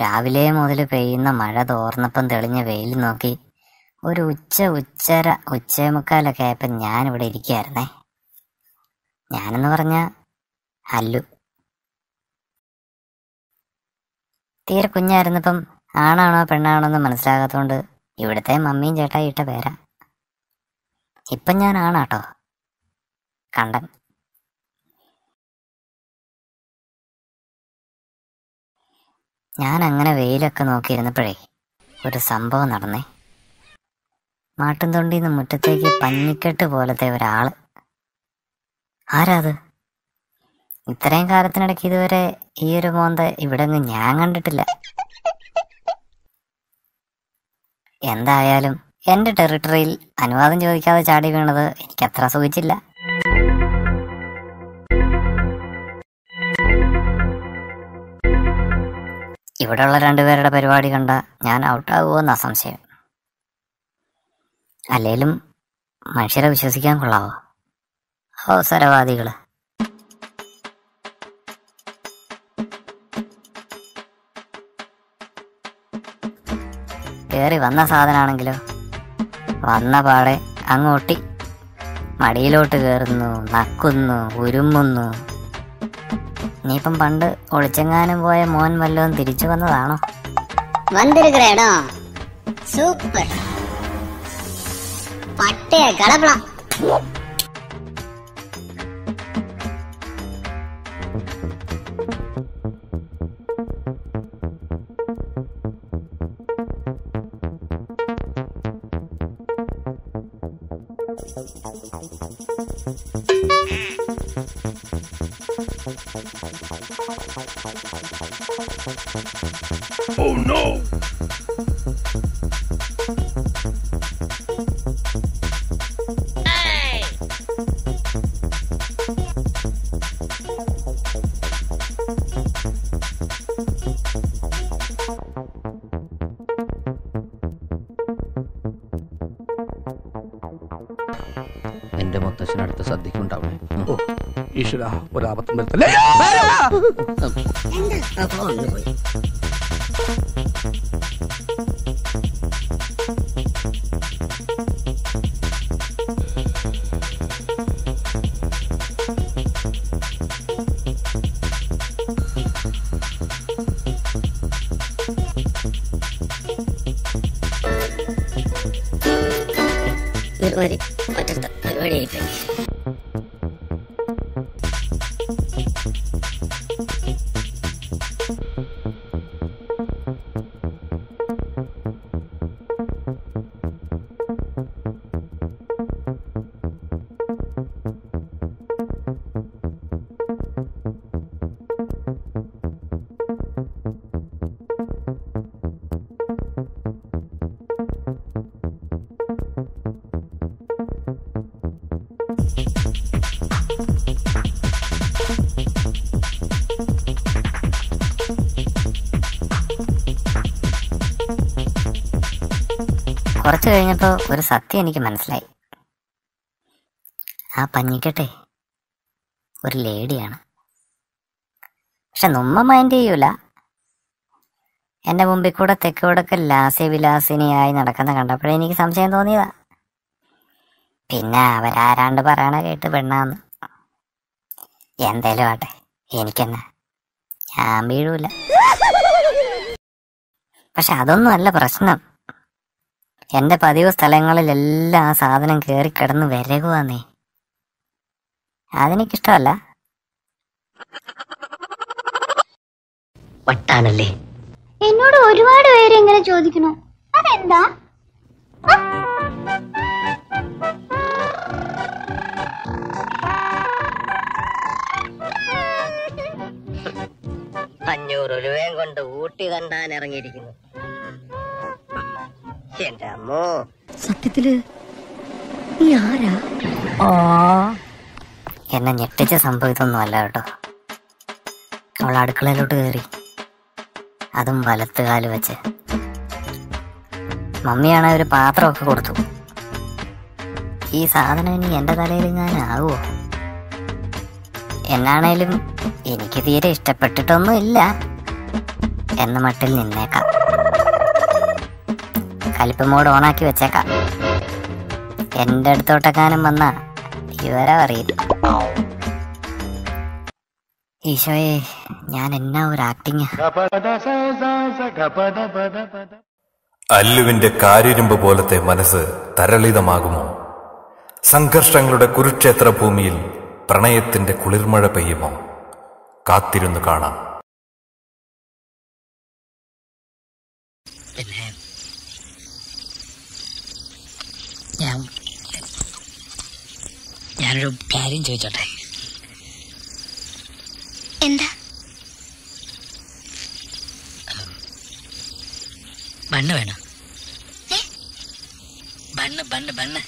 രാവിലെ മുതൽ പെയ്യുന്ന മഴ തോർന്നപ്പം തെളിഞ്ഞ വെയിൽ നോക്കി ഒരു ഉച്ച ഉച്ചര ഉച്ചമുക്കാലൊക്കെ ആയപ്പോൾ ഞാനിവിടെ ഇരിക്കുകയായിരുന്നേ. ഞാനെന്ന് പറഞ്ഞ അല്ലു. തീരെ കുഞ്ഞായിരുന്നപ്പം ആണാണോ പെണ്ണാണോ എന്ന് മനസ്സിലാകാത്തതുകൊണ്ട് ഇവിടുത്തെ മമ്മിയും ചേട്ടായി ഇട്ട പേരാ. ഇപ്പം ഞാൻ ആണാട്ടോ. കണ്ടൻ. ഞാൻ അങ്ങനെ വെയിലൊക്കെ നോക്കിയിരുന്നപ്പോഴേ ഒരു സംഭവം നടന്നേ. മാട്ടും നിന്ന് മുറ്റത്തേക്ക് പഞ്ഞിക്കെട്ട് പോലത്തെ ഒരാൾ. ആരാത്? ഇത്രയും കാലത്തിനിടയ്ക്ക് ഇതുവരെ ഈ ഒരു മോന്ത ഇവിടെ ഒന്നും ഞാൻ കണ്ടിട്ടില്ല. എന്തായാലും എന്റെ ടെറിട്ടറിയിൽ അനുവാദം ചോദിക്കാതെ ചാടി വീണത് എനിക്ക് അത്ര സുഖിച്ചില്ല. ഇവിടെയുള്ള രണ്ടുപേരുടെ പരിപാടി കണ്ട ഞാൻ ഔട്ടാകുമോന്നാ സംശയം. അല്ലേലും മനുഷ്യരെ വിശ്വസിക്കാൻ കൊള്ളാവോ? അവസരവാദികൾ കയറി വന്ന സാധനാണെങ്കിലോ? വന്ന പാടെ അങ്ങോട്ടി. മടിയിലോട്ട് കയറുന്നു നക്കുന്നു ഉരുമുന്നു. നീയിപ്പം പണ്ട് ഒളിച്ചെങ്ങാനും പോയ മോൻ വല്ലതും തിരിച്ചു വന്നതാണോ? വന്നിരിക്കടോ സൂപ്പർ. പട്ടയ കളപ്പള Oh no! ഈശ്വര ഒരാപത്തും വരുത്തല്ലേ ഒരുമാതിരി പറ്റത്ത പരിപാടിയായിപ്പോയി കുറച്ച് കഴിഞ്ഞപ്പോൾ ഒരു സത്യം എനിക്ക് മനസ്സിലായി. ആ പഞ്ഞിക്കട്ടെ ഒരു ലേഡിയാണ്. പക്ഷെ നമ്മ മൈൻഡ് ചെയ്യൂല. എന്റെ മുമ്പിൽ കൂടെ തെക്കോടൊക്കെ ലാസ്യവിലാസിനിയായി നടക്കുന്ന കണ്ടപ്പോഴേ എനിക്ക് സംശയം തോന്നിയതാ. പിന്നെ അവരാരാണ്ട് പറയണ കേട്ട് പെണ്ണാന്ന്. എന്തേലും ആട്ടെ എനിക്കെന്നാ. ഞാൻ വീഴൂല. പക്ഷെ അതൊന്നും അല്ല പ്രശ്നം. എന്റെ പതിവ് സ്ഥലങ്ങളിലെല്ലാം ആ സാധനം കയറി കിടന്ന് വരകുവാന്നേ. അതെനിക്കിഷ്ടമല്ല. വട്ടാണല്ലേ? എന്നോട് ഒരുപാട് പേര് ഇങ്ങനെ ചോദിക്കണു അതെന്താ? അഞ്ഞൂറ് രൂപയും കൊണ്ട് ഊട്ടി കണ്ടാൻ ഇറങ്ങിയിരിക്കുന്നു. എന്റെ അമ്മോ. സത്യത്തിൽ നീ ആരാ? എന്നെ ഞെട്ടിച്ച സംഭവത്തൊന്നും അല്ല കേട്ടോ. അവൾ അടുക്കളയിലോട്ട് കയറി അതും വലത്ത് കാൽ വെച്ച്. മമ്മിയാണെ ഒരു പാത്രമൊക്കെ കൊടുത്തു. ഈ സാധനം ഇനി എന്റെ തലയിൽ ഞാൻ ആകുമോ എന്നാണേലും എനിക്ക് തീരെ ഇഷ്ടപ്പെട്ടിട്ടൊന്നും ഇല്ല എന്ന മട്ടിൽ നിന്നേക്കാം. കലിപ്പ് മോഡ് ഓണാക്കി വെച്ചേക്കാം. എന്റെ അടുത്തോട്ടെക്കാനും വന്ന വിവരം അറിയില്ല. ഈശോയെ ഞാൻ എന്നാ ഒരു ആക്ടിങ് അല്ലുവിന്റെ കാരിരുമ്പ് പോലത്തെ മനസ്സ് തരളിതമാകുമോ? സംഘർഷങ്ങളുടെ കുരുക്ഷേത്ര ഭൂമിയിൽ പ്രണയത്തിന്റെ കുളിർമഴ പെയ്യുമോ? കാത്തിരുന്നു കാണാം. ഞാൻ ഞാനൊരു കാര്യം ചോദിച്ചോട്ടെ? എന്താ? ബണ്ണ് വേണം. Bun bun bun